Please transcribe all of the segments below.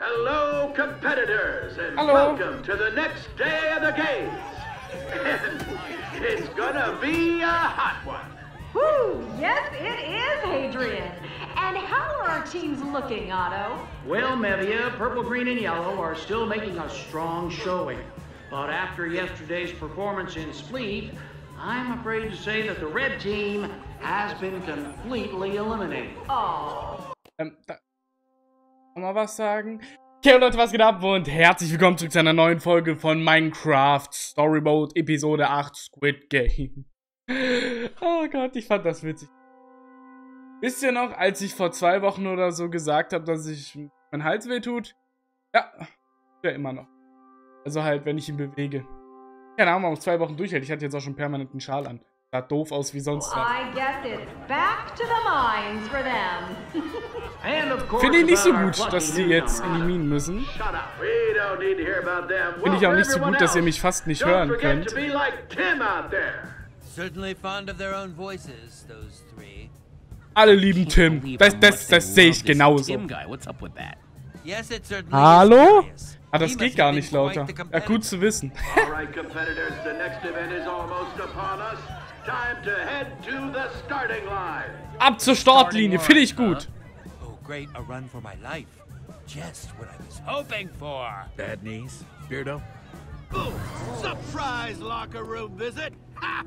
Hello, competitors, and Hello. welcome to the next day of the games. It's gonna be a hot one. Woo! Yes, it is, Hadrian. And how are our teams looking, Otto? Well, Mevia, purple, green, and yellow are still making a strong showing. But after yesterday's performance in Spleef, I'm afraid to say that the red team has been completely eliminated. Oh. Ähm, da man was sagen? Okay, Leute, was geht ab? Und herzlich willkommen zurück zu einer neuen Folge von Minecraft Story Mode Episode 8 Squid Game. Oh Gott, ich fand das witzig. Wisst ihr noch, als ich vor zwei Wochen oder so gesagt habe, dass ich mein Hals weh tut? Ja, ja immer noch. Also halt, wenn ich ihn bewege. Keine Ahnung, ob zwei Wochen durchhält. Ich hatte jetzt auch schon permanent einen Schal an. Sah doof aus wie sonst was. I guess it's back to the mines for them. Finde ich nicht so gut, dass sie jetzt in die Minen müssen. Finde ich auch nicht so gut, dass ihr mich fast nicht hören könnt. Alle lieben Tim. Das, das, das sehe ich genauso. Hallo? Ah, das geht gar nicht lauter. Ja, gut zu wissen. Ab zur Startlinie, finde ich gut. Great, a run for my life. Just what I was hoping for. Bad knees? Beardo? Boom! Surprise locker room visit! Ha!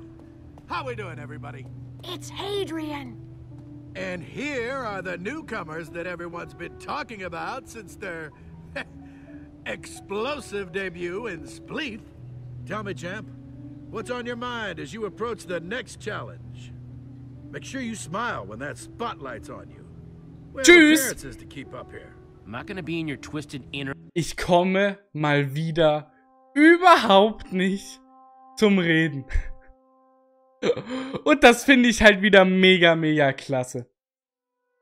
How we doing, everybody? It's Hadrian. And here are the newcomers that everyone's been talking about since their explosive debut in Spleef. Tell me, champ, what's on your mind as you approach the next challenge? Make sure you smile when that spotlight's on you. Tschüss. Ich komme mal wieder überhaupt nicht zum Reden. Und das finde ich halt wieder mega, mega klasse.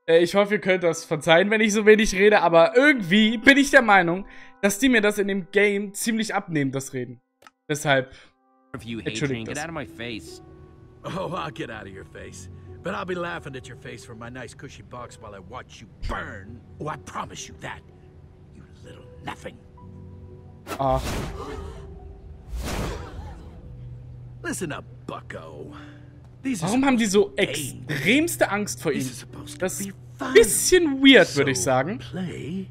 Äh, Ich hoffe, ihr könnt das verzeihen, wenn ich so wenig rede, aber irgendwie bin ich der Meinung, dass die mir das in dem Game ziemlich abnehmen, das Reden. Deshalb, Entschuldigt das. out of my face. Oh, I'll get out of your face. But I'll be laughing at your face from my nice cushy box while I watch you burn. Oh, I promise you that. You little nothing. ach, Listen up, bucko. These are warum haben die so supposed to be games. extremste Angst vor ihm? These are supposed Das ist ein bisschen weird, würde ich So sagen. Play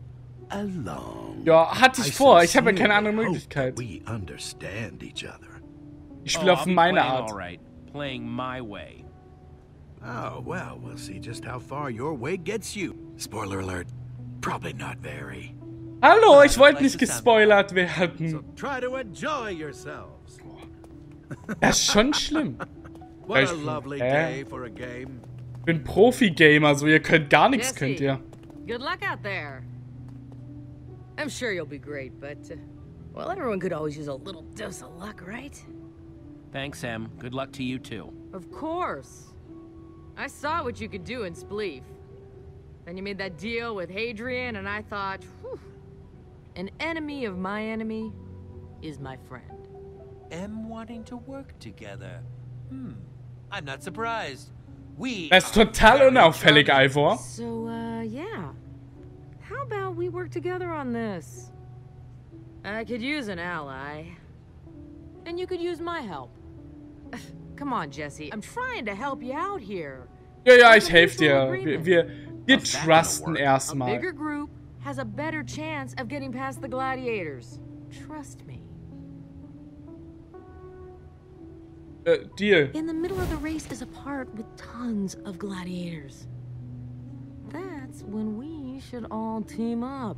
along. Ja, hatte ich vor. Ich habe ja keine andere Möglichkeit. We understand each other. Ich spiele oh, auf meine Art. Playing my way. Oh, well, we'll see just how far your way gets you. Spoiler alert, probably not very. Hallo, ich wollte like nicht the sound. gespoilert So try to enjoy yourselves. Das ist schon schlimm. What a lovely day for a game. Ich bin Profi-Gamer, so ihr könnt gar nichts, Jesse. könnt ihr. Good luck out there. I'm sure you'll be great, but, uh, well, everyone could always use a little dose of luck, right? Thanks, Em. Good luck to you too. Of course. I saw what you could do in Spleef. Then you made that deal with Hadrian, and I thought, whew, an enemy of my enemy is my friend. M wanting to work together. Hmm. I'm not surprised. We. Das ist are total unauffällig, charming. Ivor. So, uh, yeah. How about we work together on this? I could use an ally. And you could use my help. Come on, Jesse. I'm trying to help you out here. Ja, ja, There's ich a helfe mutual dir. Wir, agreement. wir, wir How's trusten work? A erstmal. bigger group has a better chance of getting past the gladiators. Trust me. Uh, äh, Deal. In the middle of the race is a part with tons of gladiators. That's when we should all team up.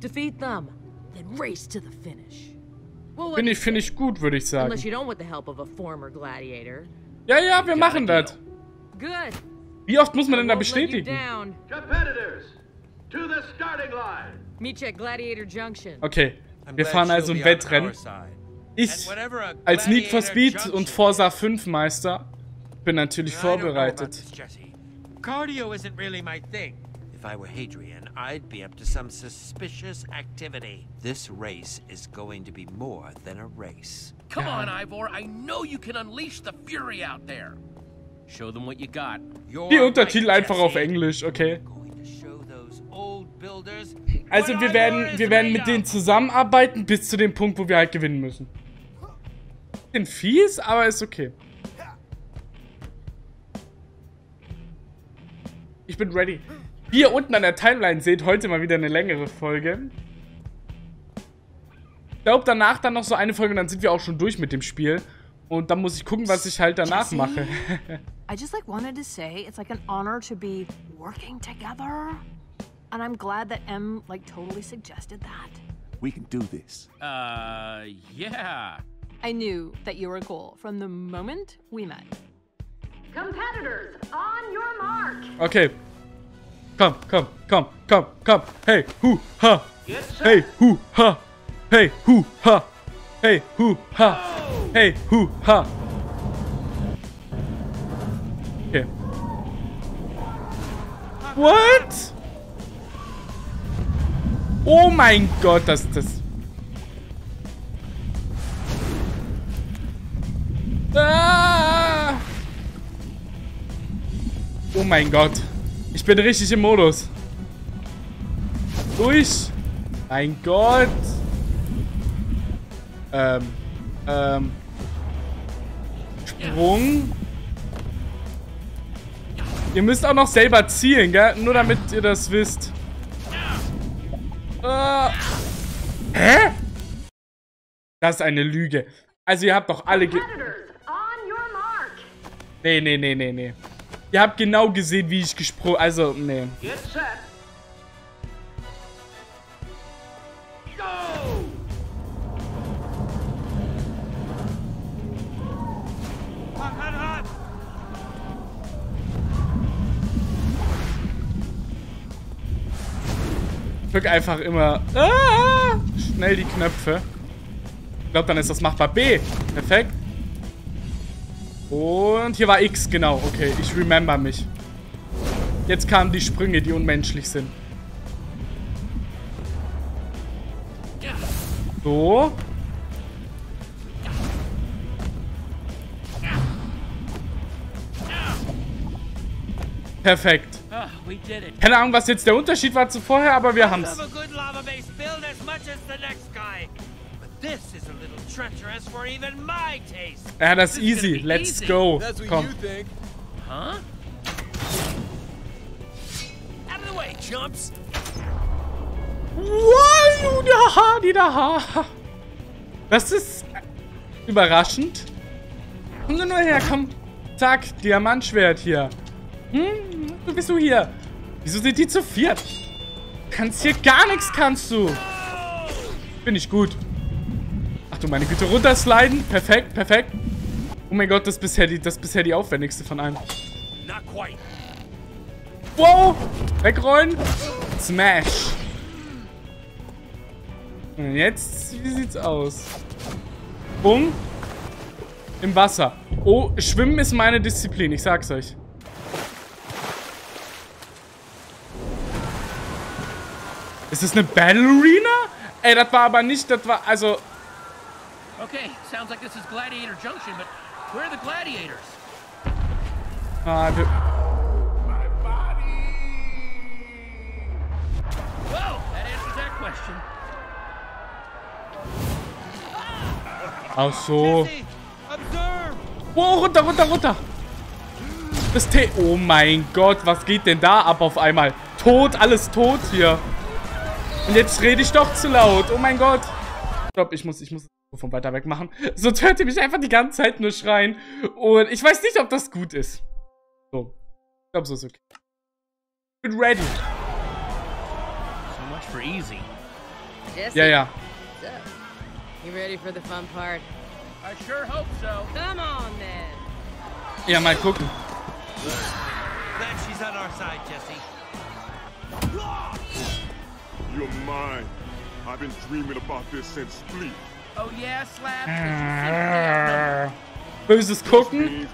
Defeat them, then race to the finish. Finde ich, finde ich gut, würde ich sagen. Ja, ja, wir machen das. Wie oft muss man denn da bestätigen? Okay, wir fahren also ein Wettrennen. Ich, als Need for Speed und Forza 5 Meister, bin natürlich vorbereitet. Cardio isn't really my thing. If I were Hadrian, I'd be up to some suspicious activity. This race is going to be more than a race. Come on, Ivor. I know you can unleash the fury out there. Show them what you got. Die Untertitel einfach auf. Englisch, okay? Also wir werden, wir werden mit denen zusammenarbeiten bis zu dem Punkt, wo wir halt gewinnen müssen. Bisschen fies, aber ist okay. Ich bin ready. Wie ihr unten an der Timeline seht, heute mal wieder eine längere Folge. Ich glaube danach dann noch so eine Folge und dann sind wir auch schon durch mit dem Spiel. Und dann muss ich gucken, was ich halt danach mache. I just like wanted to say it's like an honor to be working together. And I'm glad that M like totally suggested that. We can do this. Uh, yeah. I knew that you were cool from the moment we met. Competitors, on your mark. Okay. Komm, come, come, come, come. Hey, hu, ha. Set. Hey, hu, ha. Hey, hu, ha. Hey, hu, ha. Hey, hu, ha. Okay. What? Oh mein Gott, das, das. Ah! Oh mein Gott. Ich bin richtig im Modus. Durch. Mein Gott. Ähm. Ähm. Sprung. Ihr müsst auch noch selber zielen, gell? Nur damit ihr das wisst. Äh. Hä? Das ist eine Lüge. Also ihr habt doch alle ge... Nee, nee, nee, nee, nee. Ihr habt genau gesehen, wie ich gesprungen... Also, nee. Hot, hot. Drück einfach immer ah, schnell die Knöpfe. Ich glaube, dann ist das machbar. B. Perfekt. Und hier war X, genau. Okay, ich remember mich. Jetzt kamen die Sprünge, die unmenschlich sind. So. Perfekt. Keine Ahnung, was jetzt der Unterschied war zu vorher, aber wir haben's. Ja, das ist This is gonna easy. Let's go. Komm. you think. Huh? Out of the way, chumps. Wow, die da. Das ist überraschend. Komm nur nur her, komm. Zack, Diamantschwert hier. Hm, du bist du hier. Wieso sind die zu viert? Kannst hier gar nichts, kannst du. Bin ich gut. Ach du meine Güte, runtersliden. Perfekt, perfekt. Oh mein Gott, das ist bisher die, das ist bisher die aufwendigste von allen. Wow! Wegrollen. Smash. Und jetzt, wie sieht's aus? Bumm. Im Wasser. Oh, Schwimmen ist meine Disziplin, ich sag's euch. Ist das eine Battle Arena? Ey, das war aber nicht, das war, also... Okay, sounds like this is Gladiator Junction, but where are the gladiators? Ah, wir, Whoa, that answers that question. ach so. Wow, runter, runter, runter. Das T... Oh mein Gott, was geht denn da ab auf einmal? Tot, alles tot hier. Und jetzt rede ich doch zu laut. Oh mein Gott. Stopp, ich muss, ich muss das von weiter weg machen. Sonst hört ihr mich einfach die ganze Zeit nur schreien. Und ich weiß nicht, ob das gut ist. So. Ich glaube, so ist okay. Ich bin ready. So much for easy. Jesse, Ja, ja. what's up? You ready for the fun part? I sure hope so. Come on, then. Ja, mal gucken. Glad she's on our side, Jesse. You're mine. I've been dreaming about this since Split. Oh, Böses Gucken.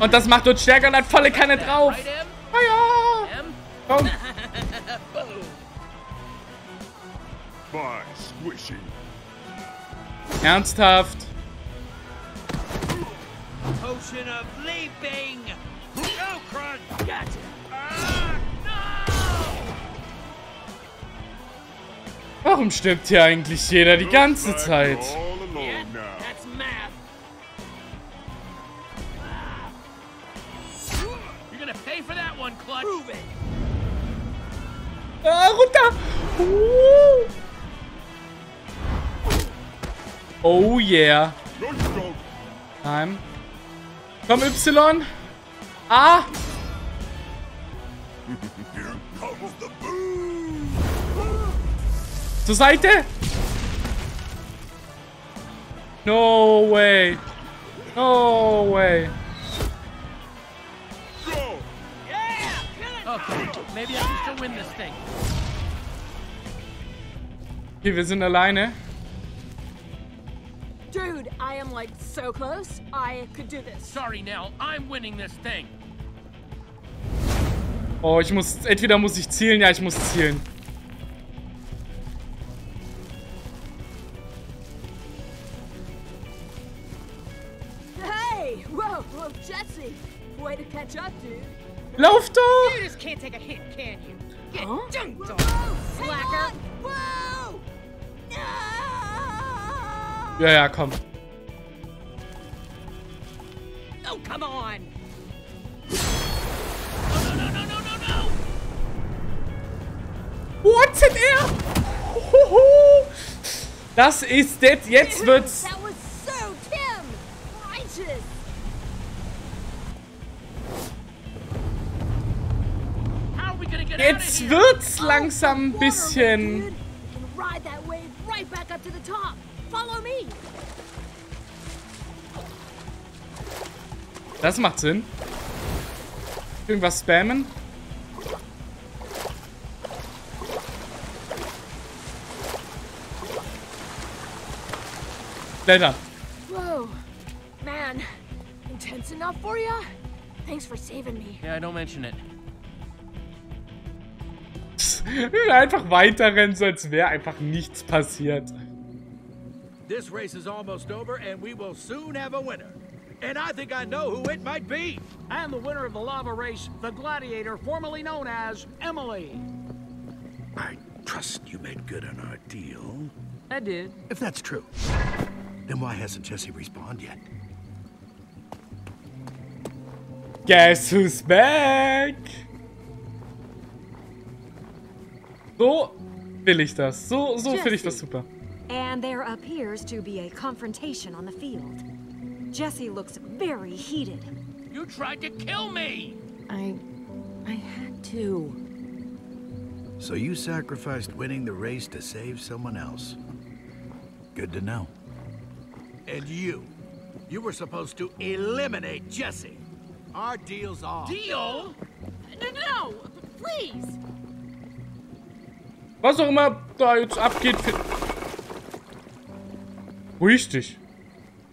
Und das macht uns stärker und hat volle Kanne drauf. Ah. Komm. Ernsthaft. Potion of leaping. Oh, no crunch. Gotcha. Ah. Warum stirbt hier eigentlich jeder die ganze Zeit? Ah, runter! Oh yeah. Time. Komm, Y. Ah. Zur Seite. No way. No way. Go. Okay, maybe I can still win this thing. Okay, wir sind alleine. Dude, I am like so close. I could do this. Sorry, Nell. I'm winning this thing. Oh, ich muss... Entweder muss ich zielen. Ja, ich muss zielen. Way to catch up, dude. Lauf doch! You just can't take a hit, can you? Get Huh? dunked on, slacker. Whoa! No! Ja, ja, komm. Oh, come on. No, no, no, no, no, no. What's in er? Huhu. Das ist jetzt. Jetzt wird's. That was so Tim! Righteous! Jetzt wird's langsam ein bisschen. Dude, you can ride that wave right back up to the top. Follow me. Das macht Sinn. Irgendwas spammen. Blätter. Whoa, man, intense enough for ya? Thanks for saving me. Yeah, don't mention it. Einfach weiterrennen, so als wäre einfach nichts passiert. This race is almost over, and we will soon have a winner. And I think I know who it might be. And the winner of the lava race, the gladiator formerly known as Emily. I trust you made good on our deal. I did. If that's true, then why hasn't Jesse respawned yet? Guess who's back? So will ich das. So, so finde ich das super. And there appears to be a confrontation on the field. Jesse looks very heated. You tried to kill me. I. I had to. So you sacrificed winning the race to save someone else. Good to know. And you. You were supposed to eliminate Jesse. Our deal's off. Deal? No, no, please. Was auch immer da jetzt abgeht. fi- Ruhig dich.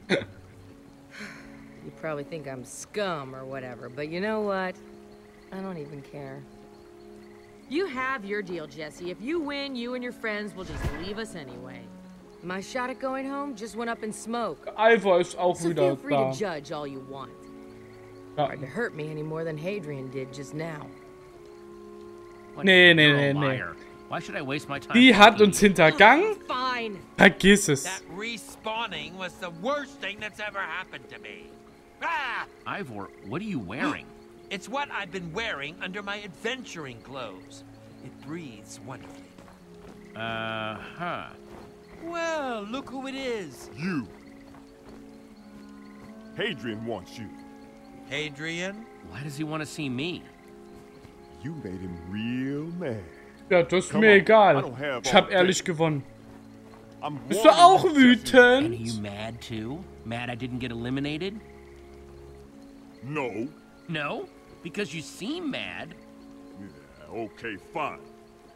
You probably think I'm scum or whatever, but you know what? I don't even care. You have your deal, Jesse. If you win, you and your friends will just leave us anyway. My shot at going home just went up in smoke. Alpha ist auch So wieder feel free da. to judge all you want. Ja. Hard to hurt me any more than Hadrian did just now. What, Nee, nee, you're nee, nee. Liar. Why should I waste my time? Die hat thinking uns hintergangen. Fine. Vergiss es. That respawning was the worst thing that's ever happened to me. Ah! Ivor, what are you wearing? It's what I've been wearing under my adventuring clothes. It breathes wonderfully. Uh huh. Well, look who it is. You. Hadrian wants you. Hadrian? Why does he want to see me? You made him real mad. Ja, das ist mir egal. Ich hab ehrlich gewonnen. Bist du auch wütend? mad too? Mad I didn't get eliminated? No. No? Because you seem mad. Yeah, okay, fine.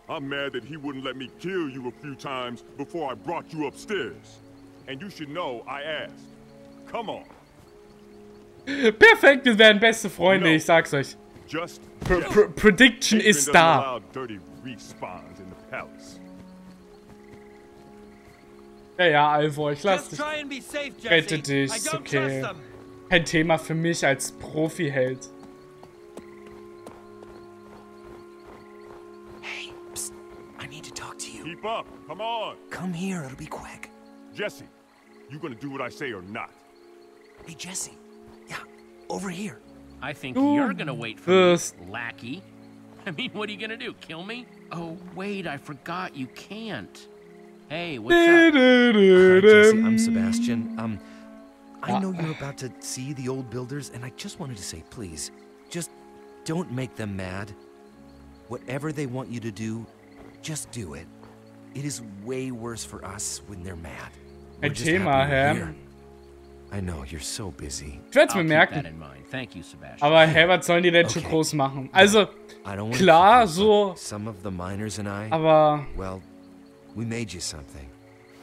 I'm mad that he wouldn't let me kill you a few times before I brought you upstairs. And you should know I asked. Come on. Perfekt, wir werden beste Freunde, No. ich sag's euch. Just Pr. Pr Prediction Hadrian ist doesn't da. allow dirty respawns in the palace. Ja, ja, Alvor, ich lass Just dich. try and be safe, Jesse. Rette dich, I ist don't okay. trust them. Kein Thema für mich als Profi-Held. Hey, psst. I need to talk to you. Keep Keep up. Come on. Come here, it'll be quick. Jesse, you gonna do what I say or not? Hey, Jesse. Yeah, over here. I think Du you're gonna wait for wirst- me, lackey. I mean, what are you gonna do? Kill me? Oh, wait, I forgot you can't. Hey, what's up? Hi, Jesse. I'm Sebastian. Um, I know you're about to see the old builders, and I just wanted to say, please, just don't make them mad. Whatever they want you to do, just do it. It is way worse for us when they're mad. We're Ein just happy you're here. I know, you're so busy. Ich werde es I'll mir keep that merken. in mind. Thank you, Sebastian. Aber hey, was sollen die denn schon Okay. groß machen? Also, I don't want klar, so, Some of the miners and I, aber well, we made you something.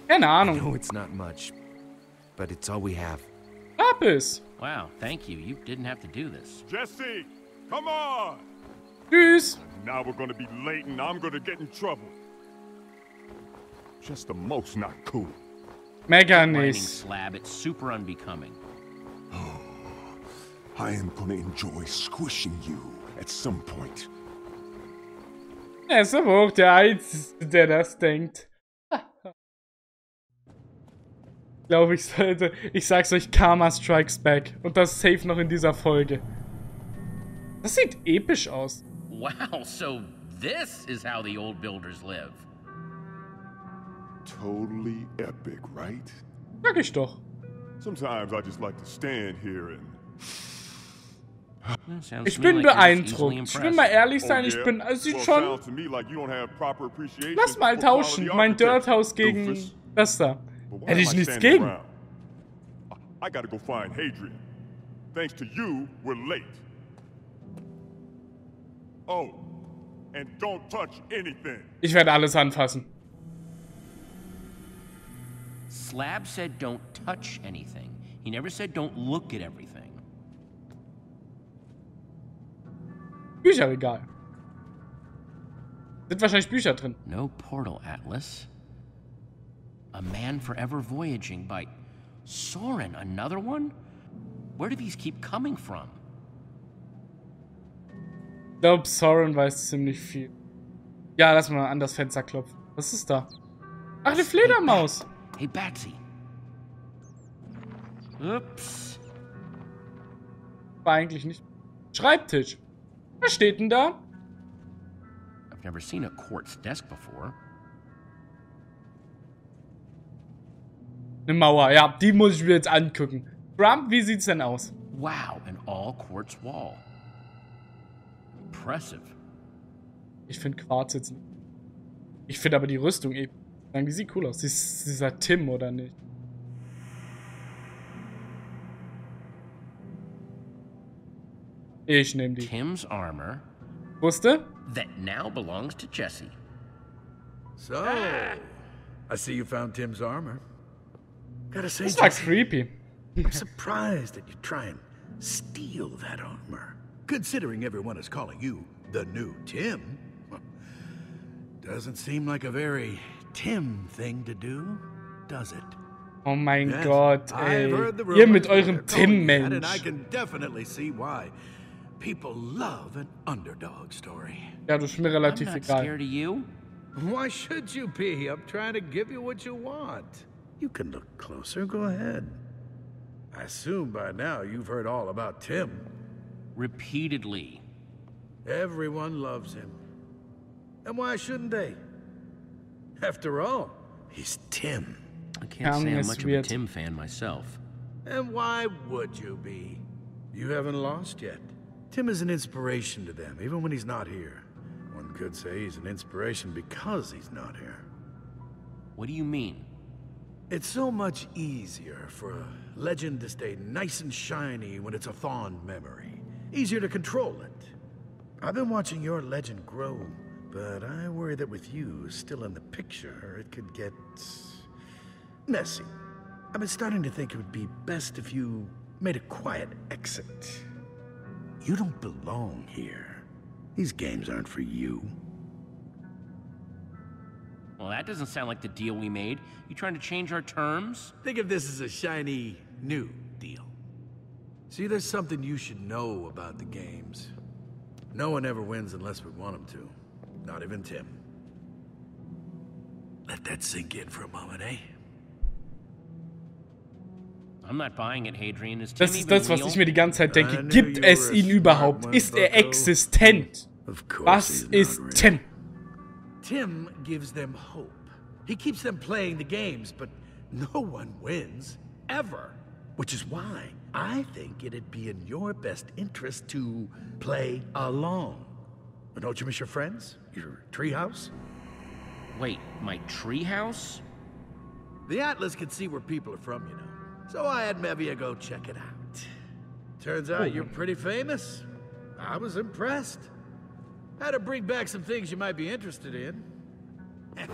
keine I know it's not much, but it's all we have. Lapis. Wow, thank you. You didn't have to do this. Jesse, come on. Tschüss. Now we're gonna be late and I'm gonna get in trouble. Just the most not cool. Mega nicht. slab, it's super unbecoming. I am gonna enjoy squishing you at some point. Er ist aber auch der Einzige, der das denkt. Glaube ich sollte. Ich sag's euch, Karma Strikes Back. Und das safe noch in dieser Folge. Das sieht episch aus. Wow, so this is how the old builders live. Totally epic, right? Sag ich doch. Sometimes I just like to stand here and. Ich bin beeindruckt. Ich will mal ehrlich sein, Oh, ich bin. Es sieht schon. Lass mal tauschen. Mein architecture, Dirthaus gegen das da. Hätte ich nichts gegen. around? I gotta go find Hadrian. Thanks to you, we're late. Oh, and don't touch anything. Ich werde alles anfassen. Slab said don't touch anything. He never said don't look at everything. Bücherregal. Sind wahrscheinlich Bücher drin. No portal atlas. A man forever voyaging by Soren. Another one? Where do these keep coming from? Ich glaube, Soren weiß ziemlich viel. Ja, lass mal an das Fenster klopfen. Was ist da? Ach, eine Fledermaus. Hey, Batsy. Oops. War eigentlich nicht. Schreibtisch. Was steht denn da? I've never seen a quartz desk before. Eine Mauer. Ja, die muss ich mir jetzt angucken. Trump, wie sieht's denn aus? Wow, an all quartz wall. Impressive. Ich finde Quarz jetzt nicht. Ich finde aber die Rüstung eben. Die sieht cool aus. Sie ist dieser Tim, oder nicht? Ich nehme die. Tim's armor Wusste? that now belongs to Jesse. So, I see you found Tim's armor. Gotta say, war Jesse, creepy. I'm surprised that you try and steal that armor. Considering everyone is calling you the new Tim. Doesn't seem like a very Tim thing to do, does it? Oh mein Yes, Gott, I've ey. heard the Ihr mit rumors, they're eurem calling you I Tim-Mensch. can definitely see why. People love an underdog story. Ja, das ist mir I'm relativ not egal. scared of you. Why should you be? I'm trying to give you what you want. You can look closer. Go ahead. I assume by now you've heard all about Tim. Repeatedly. Everyone loves him. And why shouldn't they? After all, he's Tim. I can't Young say I'm much weird. of a Tim fan myself. And why would you be? You haven't lost yet. Tim is an inspiration to them, even when he's not here. One could say he's an inspiration because he's not here. What do you mean? It's so much easier for a legend to stay nice and shiny when it's a fond memory. Easier to control it. I've been watching your legend grow, but I worry that with you still in the picture, it could get messy. I've been starting to think it would be best if you made a quiet exit. You don't belong here. These games aren't for you. Well, that doesn't sound like the deal we made. You trying to change our terms? Think of this as a shiny, new deal. See, there's something you should know about the games. No one ever wins unless we want them to. Not even Tim. Let that sink in for a moment, eh? I'm not buying it, Hadrian. Is Das Tim ist even das, was real? ich mir die ganze Zeit I denke. knew Gibt you es were a ihn smart überhaupt? one, Ist er Bucko. existent? Of course Was he's not ist real. Tim? Tim gives them hope. He keeps them playing the games, but no one wins, ever. Which is why I think it'd be in your best interest to play alone. But don't you miss your friends? Your treehouse? Wait, my treehouse? The Atlas can see where people are from, you know. So I had Mevia go check it out. Turns out you're pretty famous. I was impressed. Had to bring back some things you might be interested in.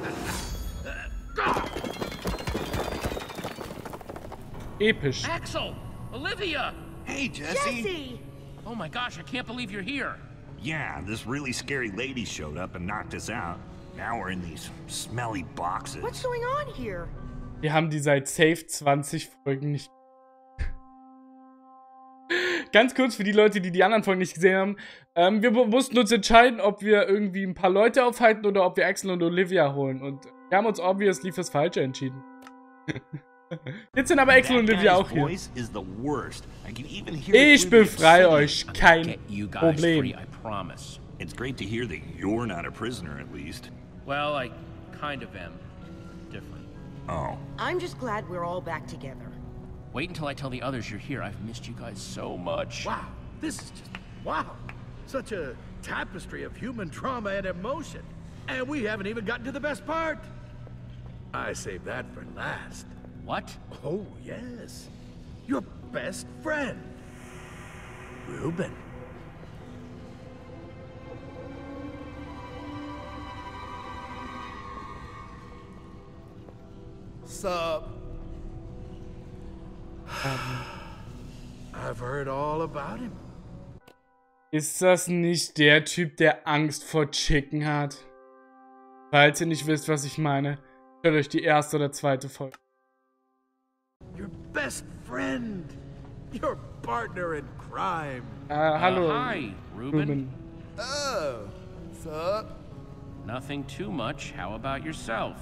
Episch. Axel! Olivia! Hey, Jesse! Jesse. Oh my gosh, I can't believe you're here. Yeah, this really scary lady showed up and knocked us out. Now we're in these smelly boxes. What's going on here? Wir haben die seit safe 20 Folgen nicht. Ganz kurz für die Leute, die die anderen Folgen nicht gesehen haben. Ähm, wir mu- mussten uns entscheiden, ob wir irgendwie ein paar Leute aufhalten oder ob wir Axel und Olivia holen. Und wir haben uns obviously fürs Falsche entschieden. Jetzt sind aber Axel und That Olivia guy's auch hier. voice is the worst. I can even hear Ich it through befreie euch, kein you Problem. I promise. It's great to hear that you're not a prisoner, at least. Well, I kind of am. Different. Oh. I'm just glad we're all back together. Wait until I tell the others you're here. I've missed you guys so much. Wow, this is just wow. Such a tapestry of human trauma and emotion. And we haven't even gotten to the best part. I saved that for last. What? Oh, yes. Your best friend. Reuben. Sup? I've heard all about him. Ist das nicht der Typ, der Angst vor Chicken hat? Falls ihr nicht wisst, was ich meine, hört euch die erste oder zweite Folge. Your best friend. Your partner in crime. Äh, hello. Uh, hi, Reuben. Oh, sup? Nothing too much. How about yourself?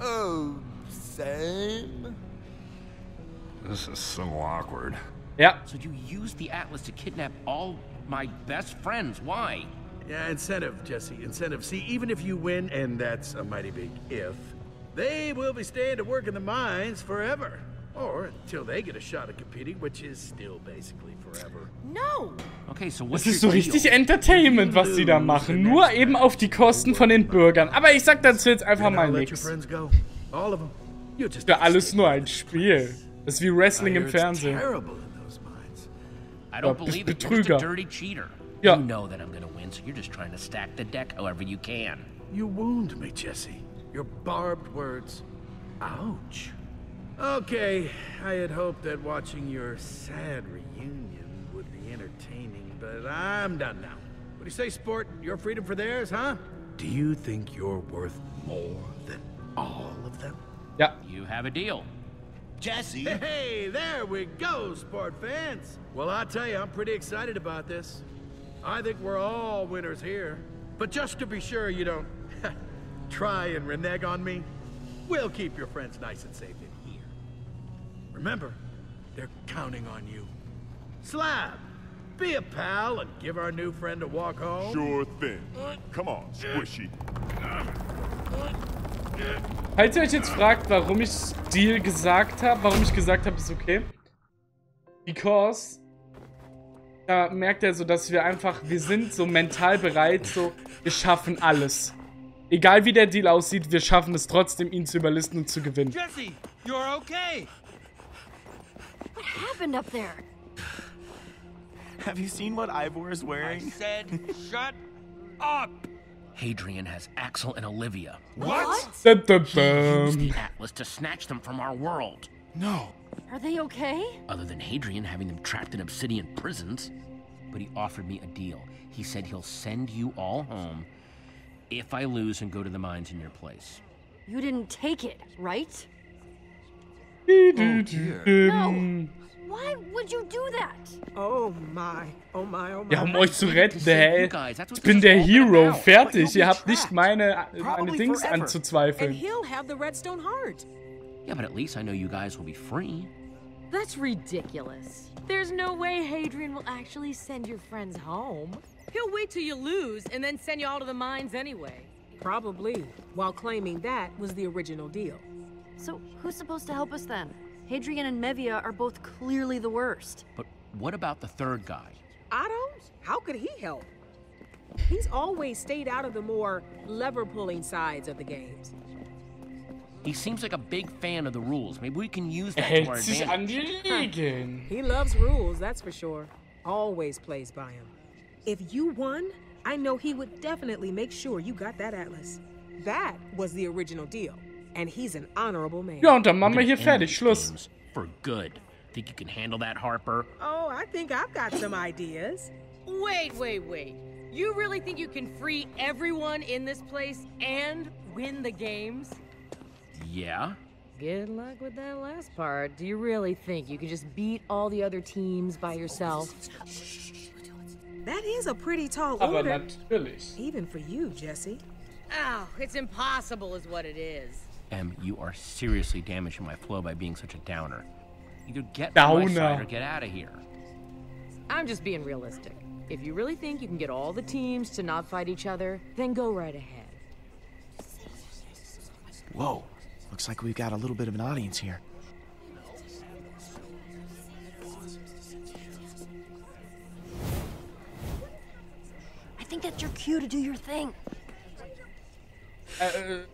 Oh, same. This is so awkward. Yeah. So you used the Atlas to kidnap all my best friends. Why? Yeah, incentive, Jesse. Incentive. See, even if you win, and that's a mighty big if, they will be staying to work in the mines forever. Or until they get a shot at competing, which is still basically forever. No! Okay, so what's Das ist so richtig deal? Entertainment, was die da machen. Nur eben auf die Kosten von den Bürgern. Aber ich sag dazu jetzt einfach mal nichts. Für alles nur ein Spiel. Das ist wie Wrestling I im Fernsehen. Ja, believe it. You're Betrüger. just a dirty cheater. Ja. You know that I'm gonna win, so you're just trying to stack the deck however you can. You wound me, Jesse. Your barbed words. Ouch. Okay, I had hoped that watching your sad reunion would be entertaining, but I'm done now. What do you say, sport? Your freedom for theirs, huh? Do you think you're worth more than all of them? Ja. You have a deal. Jesse! Hey, there we go, sport fans. Well, I tell you, I'm pretty excited about this. I think we're all winners here. But just to be sure you don't try and renege on me, we'll keep your friends nice and safe in here. Remember, they're counting on you. Slab, be a pal and give our new friend a walk home. Sure thing. Come on, Squishy. Falls ihr euch jetzt fragt, warum ich Deal gesagt habe, warum ich gesagt habe, ist okay. Because da merkt er so, dass wir einfach, wir sind so mental bereit, so, wir schaffen alles. Egal wie der Deal aussieht, wir schaffen es trotzdem, ihn zu überlisten und zu gewinnen. Jesse, you're okay. What happened up there? Have you seen what Ivor is wearing? I said, shut up. Hadrian has Axel and Olivia. What? Dum, dum, He used the Atlas to snatch them from our world. No. Are they okay? Other than Hadrian having them trapped in obsidian prisons. But he offered me a deal. He said he'll send you all home if I lose and go to the mines in your place. You didn't take it, right? No. Why would you do that? Oh my, oh my, oh my. Ja, um euch zu retten, hey. Ich bin der Hero, fertig. Ihr habt nicht meine, meine Dings anzuzweifeln. Yeah, but at least I know you guys will be free. That's ridiculous. There's no way Hadrian will actually send your friends home. He'll wait till you lose and then send you all to the mines anyway. Probably, while claiming that was the original deal. So, who's supposed to help us then? Hadrian and Mevia are both clearly the worst. But what about the third guy? Otto? How could he help? He's always stayed out of the more lever pulling sides of the games. He seems like a big fan of the rules. Maybe we can use that to our hält sich an advantage. He loves rules, that's for sure. Always plays by him. If you won, I know he would definitely make sure you got that atlas. That was the original deal, and he's an honorable man. Ja, und dann machen wir We're hier fertig. Schluss. For good. Think you can handle that, Harper? Oh, I think I've got some ideas. Wait, wait, wait. You really think you can free everyone in this place and win the games? Yeah. Good luck with that last part. Do you really think you can just beat all the other teams by yourself? That is a pretty tall Aber order. natürlich. Even for you, Jesse. Oh, it's impossible is what it is. Em, you are seriously damaging my flow by being such a downer. Either get to my side or get out of here. I'm just being realistic. If you really think you can get all the teams to not fight each other, then go right ahead. Whoa. Looks like we've got a little bit of an audience here. I think that's your cue to do your thing. Äh,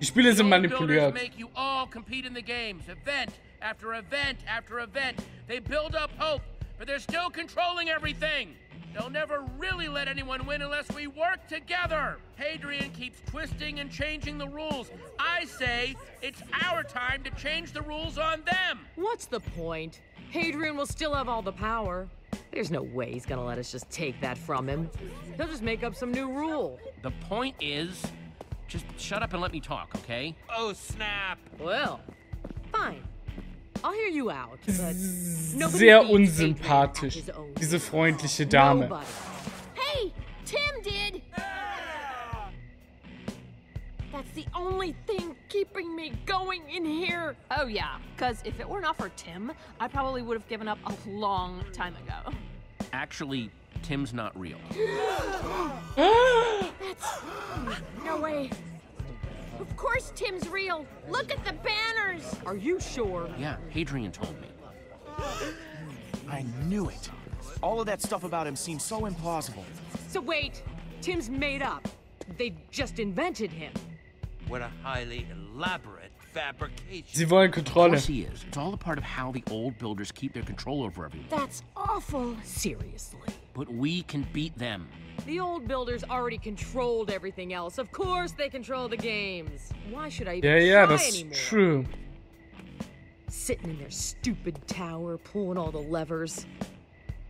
die Spiele sind The old builders manipuliert. make you all compete in the games, event after event after event. They build up hope, but they're still controlling everything. They'll never really let anyone win unless we work together. Hadrian keeps twisting and changing the rules. I say it's our time to change the rules on them. What's the point? Hadrian will still have all the power. There's no way he's gonna let us just take that from him. He'll just make up some new rule. The point is, just shut up and let me talk, okay? Oh, snap! Well, fine. I'll hear you out, but nobody Sehr beats Hadrian at unsympathisch, his own diese freundliche Dame. Nobody. Hey, Tim did. That's the only thing keeping me going in here. Oh yeah, because if it were not for Tim, I probably would have given up a long time ago. Actually, Tim's not real. No way. Of course Tim's real. Look at the banners. Are you sure? Yeah, Hadrian told me. I knew it. All of that stuff about him seems so implausible. So wait, Tim's made up. They just invented him. What a highly elaborate fabrication. Sie wollen Of course he is. It's all a part of how the old builders keep their control over everything. That's awful. Seriously. But we can beat them. The old builders already controlled everything else. Of course they control the games. Why should I even Ja, ja, try das anymore? true. Sitting in their stupid tower, pulling all the levers.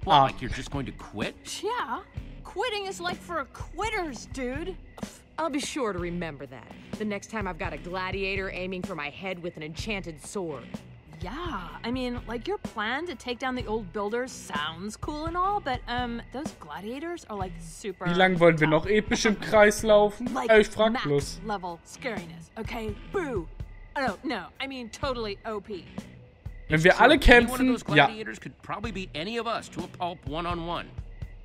What, Ah. like you're just going to quit? Yeah, quitting is like for a quitters, dude. I'll be sure to remember that. The next time I've got a gladiator aiming for my head with an enchanted sword. Yeah, I mean, like your plan to take down the old builders sounds cool and all, but um, those gladiators are like super. Wie lange wollen wir noch episch im Kreis laufen? Like Äh, ich frag max bloß. level scariness. Okay, boo. Oh no, no, I mean totally OP. Wenn wir alle Any one of kämpfen, those ja. gladiators could probably beat any of us to a pulp one on one.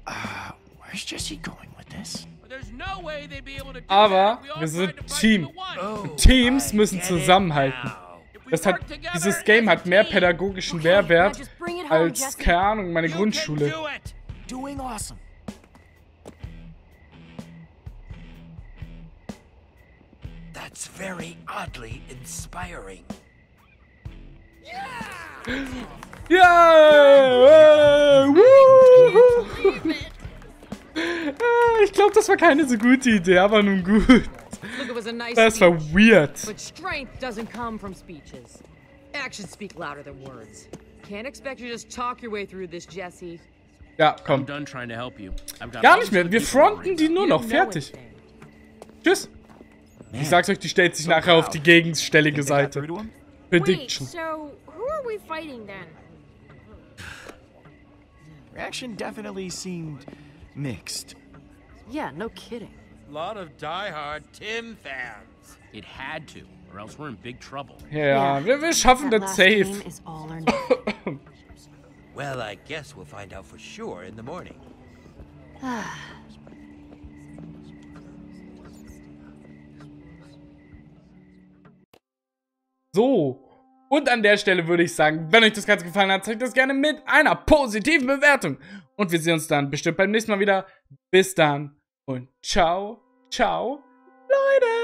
Uh, where's Jesse going with this? There's no way they'd be able to do Aber that if we all wir sind tried to fight Team. to the one. Teams müssen zusammenhalten. Das hat, dieses Game hat mehr pädagogischen Mehrwert als, keine Ahnung, meine Grundschule. That's very oddly inspiring. Wuhu. Äh, Ich glaube, das war keine so gute Idee, aber nun gut. Das war weird. But strength doesn't come from speeches. Actions speak louder than words. Can't expect you to just talk your way through this, Jesse. Ja, I'm komm. done trying to help you. I've got Gar nicht mehr. Wir fronten die nur noch. Fertig. Tschüss. Ich sag's euch, die stellt sich nachher auf die gegenstellige Seite. Prediction. Wait, so who are we fighting then? Reaction definitely seemed mixed. Yeah, no kidding. Lot of diehard Tim fans. It had to, or else we're in big trouble. Ja, wir, wir schaffen das safe. Well, I guess we'll find out for sure in the morning. So. Und an der Stelle würde ich sagen, wenn euch das Ganze gefallen hat, zeigt das gerne mit einer positiven Bewertung. Und wir sehen uns dann bestimmt beim nächsten Mal wieder. Bis dann und ciao, ciao, Leute.